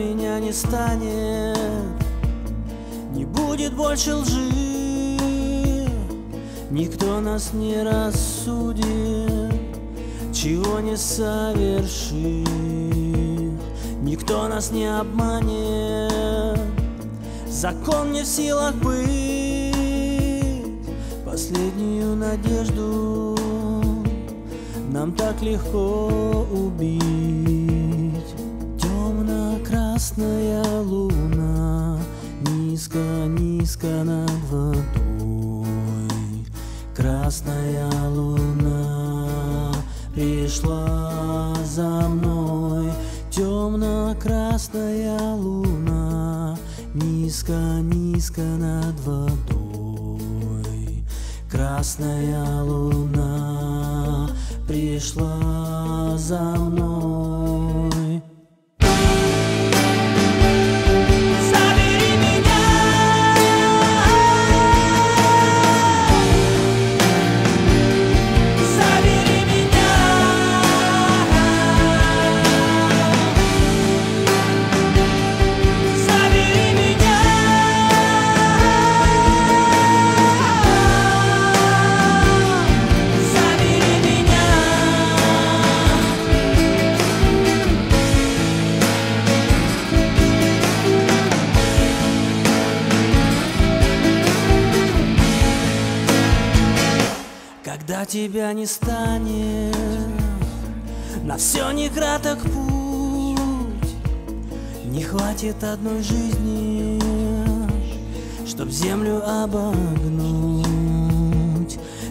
меня не станет, не будет больше лжи, никто нас не рассудит, чего не совершит, никто нас не обманет, закон не в силах быть, последнюю надежду нам так легко убить. Темно-красная луна низко-низко над водой. Красная луна пришла за мной. Темно-красная луна низко-низко над водой. Красная луна пришла за мной. Когда тебя не станет, на все не краток путь, не хватит одной жизни, чтоб землю обогнуть.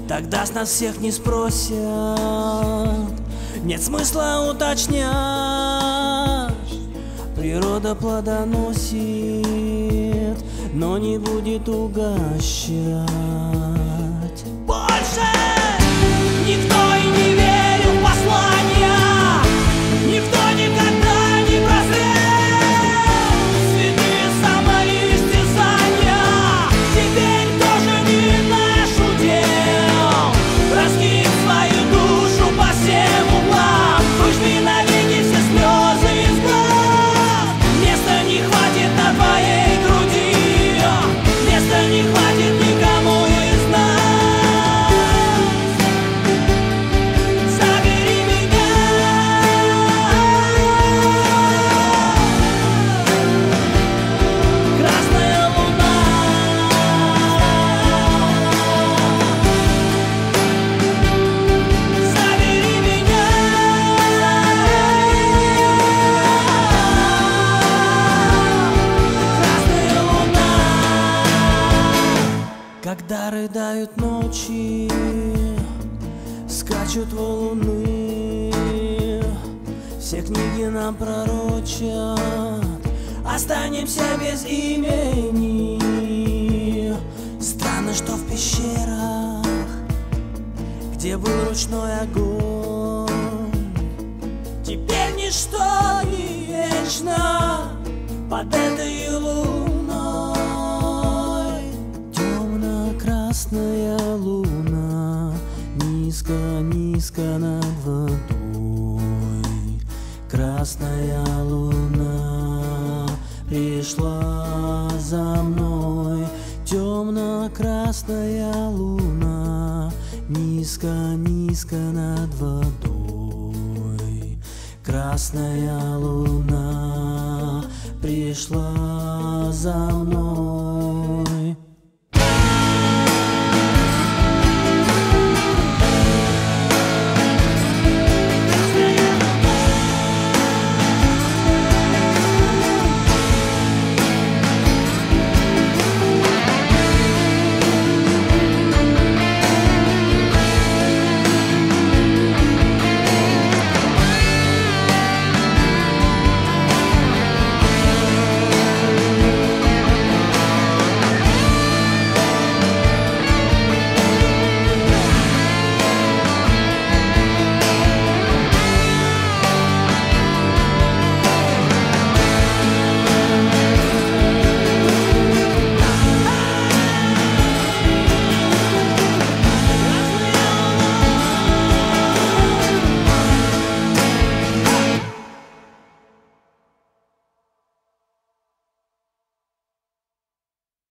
Тогда с нас всех не спросят, нет смысла уточнять. Природа плодоносит, но не будет угощать. Рыдают ночи, скачут валуны, все книги нам пророчат, останемся без имени. Странно, что в пещерах, где был ручной огонь, теперь ничто не вечно под этой низко-низко над водой. Красная луна пришла за мной. Темно-красная луна низко-низко над водой. Красная луна пришла за мной.